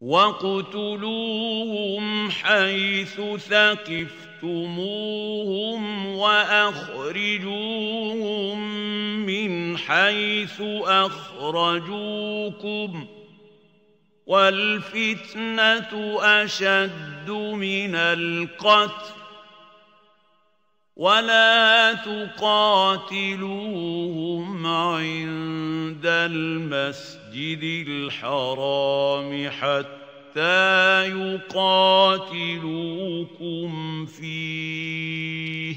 واقتلوهم حيث ثقفتموهم واخرجوهم من حيث اخرجوكم والفتنه اشد من القتل ولا تقاتلوهم عند المسجد الحرام حتى يقاتلوكم فيه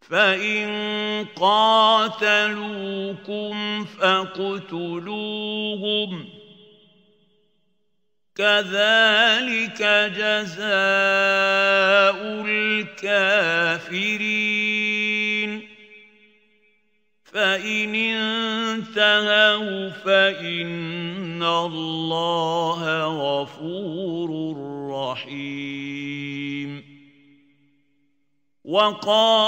فان قاتلوكم فاقتلوهم كذلك جزاء الكافرين. فإن انتهوا فإن الله غفور رحيم. وقاتلوهم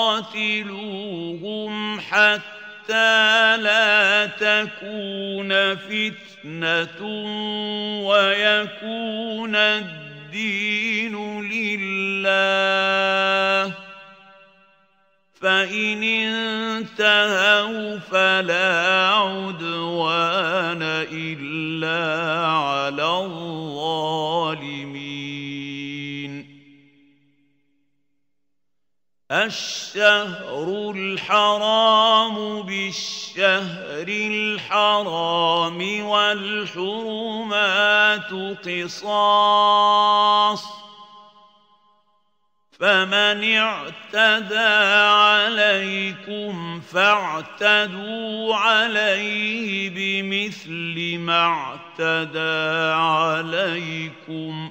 حتى حتى لا تكون فتنة ويكون الدين لله فإن انتهوا فلا عدوان إلا على الظالمين الشهر الحرام بالشهر الحرام والحرمات قصاص فمن اعتدى عليكم فاعتدوا عليه بمثل ما اعتدى عليكم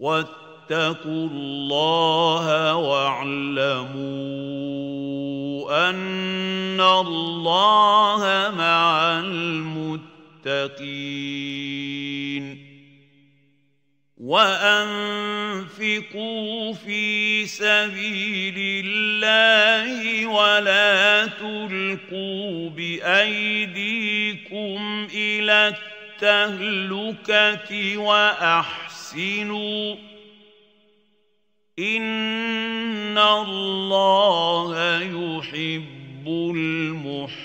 واتقوا واتقوا الله واعلموا أن الله مع المتقين وأنفقوا في سبيل الله ولا تلقوا بأيديكم إلى التهلكة وأحسنوا ان الله يحب المحسنين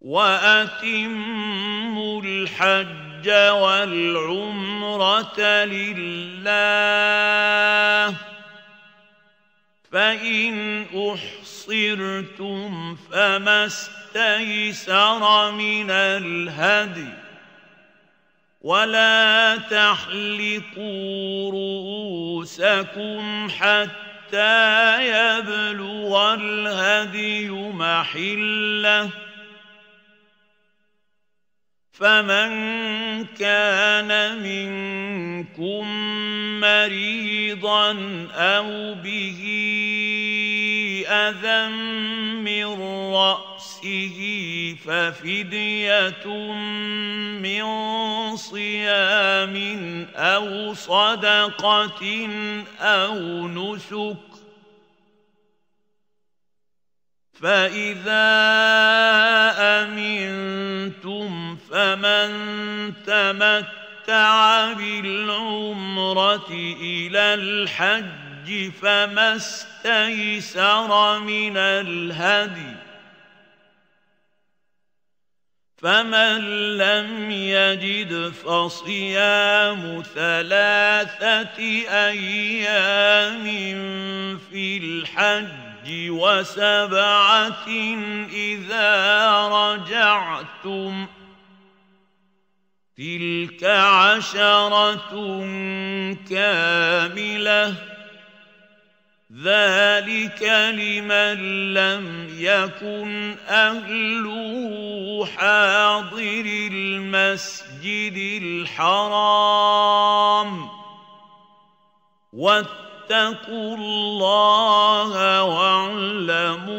واتموا الحج والعمره لله فان احصرتم فما استيسر من الهدي ولا تحلقوا رؤوسكم حتى يبلغ الهدي محله فمن كان منكم مريضا أو به اذى من راسه ففدية من صيام أو صدقة أو نسك فإذا أمنتم فمن تمتع بالعمرة إلى الحج فما استيسر من الهدي فمن لم يجد فصيام ثلاثة أيام في الحج وسبعه اذا رجعتم تلك عشره كامله ذلك لمن لم يكن اهله حاضر المسجد الحرام. واتقوا الله واعلموا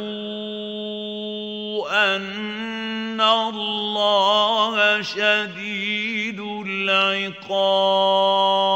أن الله شديد العقاب.